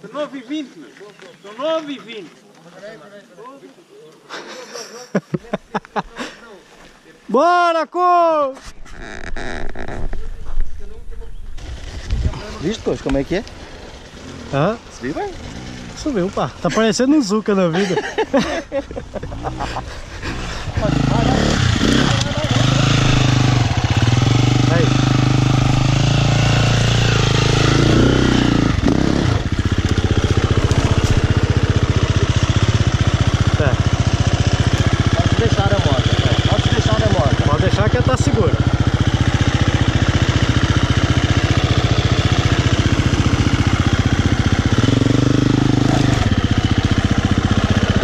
São 9 e 20, meu. São 9 e 20. Bora, co! Viste, coach, como é que é? Hã? Subiu bem. Subiu, pá. Tá parecendo um Zuka na vida. Aí. É, Pode deixar a moto. Pode deixar a moto. pode deixar que ela tá segura.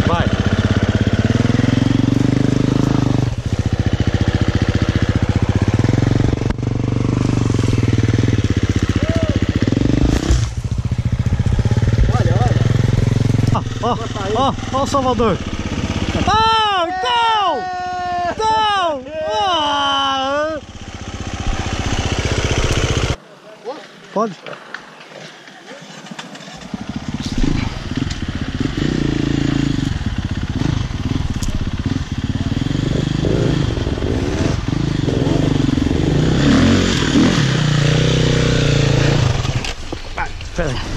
Vai. Olha, olha. Ó, ó, ó o Salvador. Ah, então! Então! Ah! Pode? Vai, Pera aí.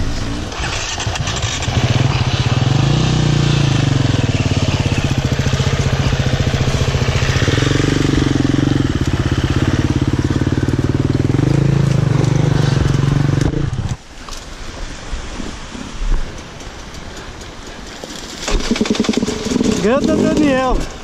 Grande Daniel.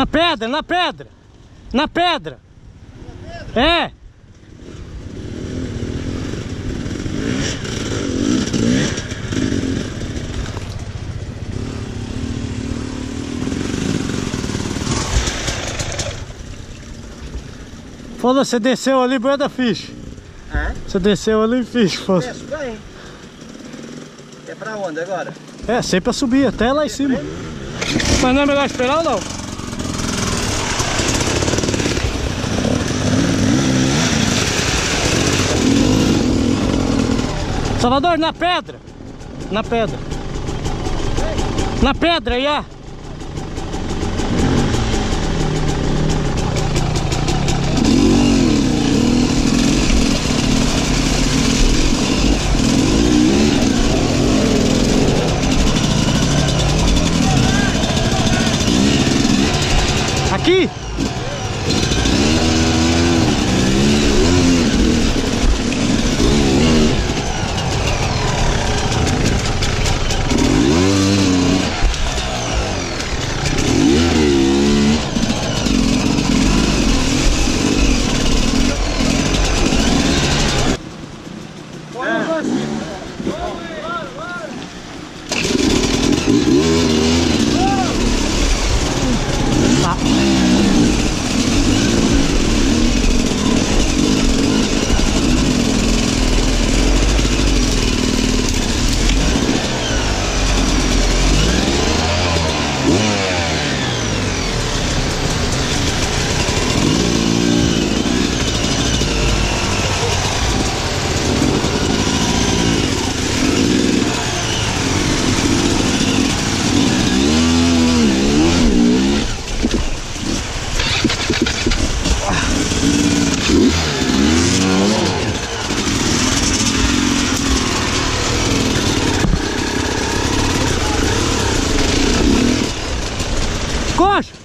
Na pedra, na pedra. Na pedra. É. Foda, você desceu ali, Breda Fish. É? Você desceu ali fish, foda. Bem. É pra onde agora? É, sempre pra subir, até lá em cima. Mas não é melhor esperar ou não? Salvador, na pedra. Na pedra. Na pedra, aí, ó. Aqui? Coxa!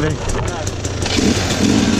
Vem.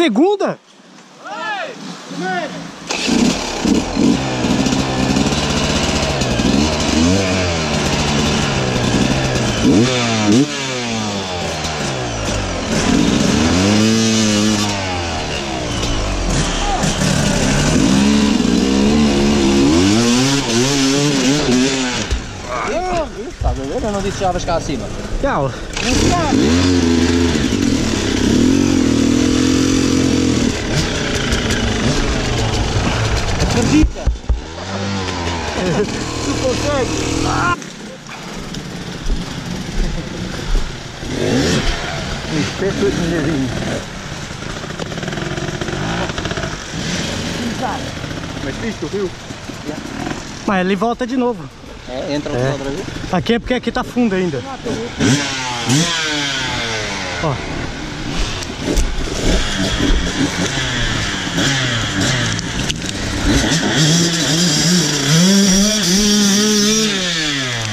Vem cá para cima. Segunda? Primeira. Está a ver? Eu não disse que já vais cá acima. Tchau. Acredita! Mas visto, viu? Mas ele volta de novo. É, entra É. outra vez. Aqui é porque aqui tá fundo ainda. Ó.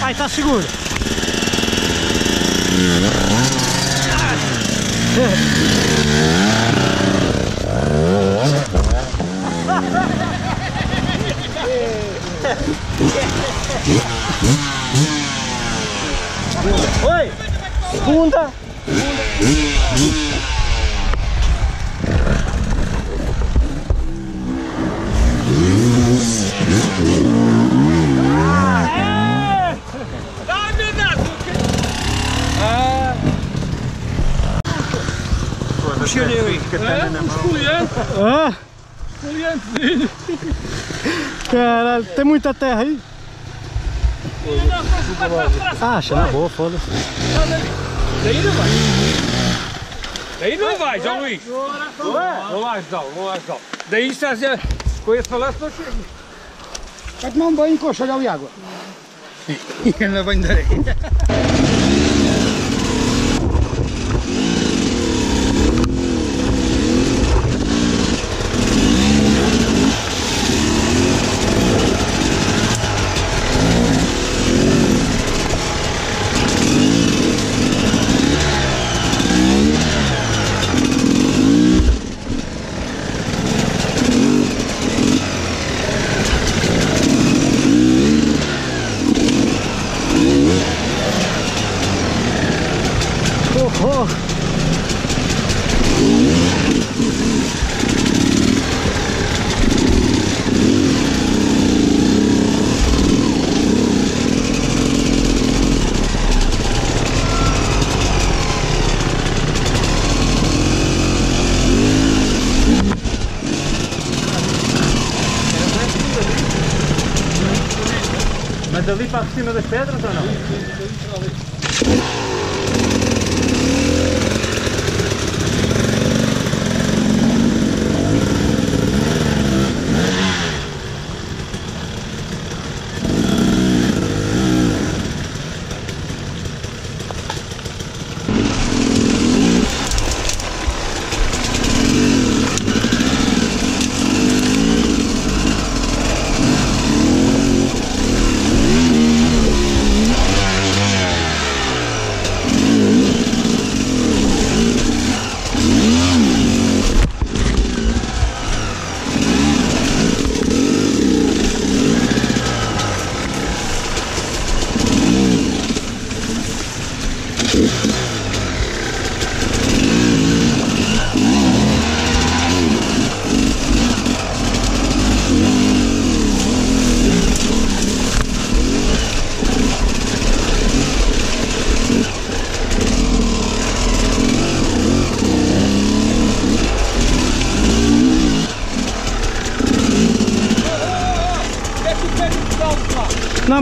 Aí tá seguro. Oi! Ah! Caralho, tem muita terra aí? Acha, na boa, foda-se. Daí não vai. Daí não vai, João Luiz. Não vai, não, não vai, não. Daí se você conhece falar, não chega. Vai tomar um banho, coxa, olha o água. Não vai andar aí. Para cima das pedras ou não? Deixa o pé no salto, pá. Não,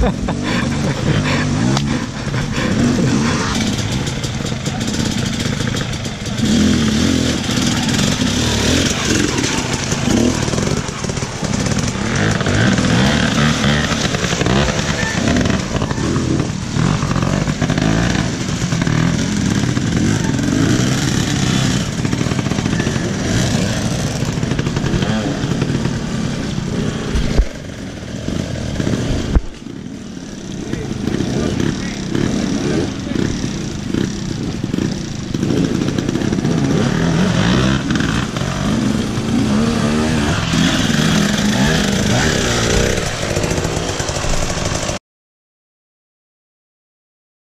Yeah.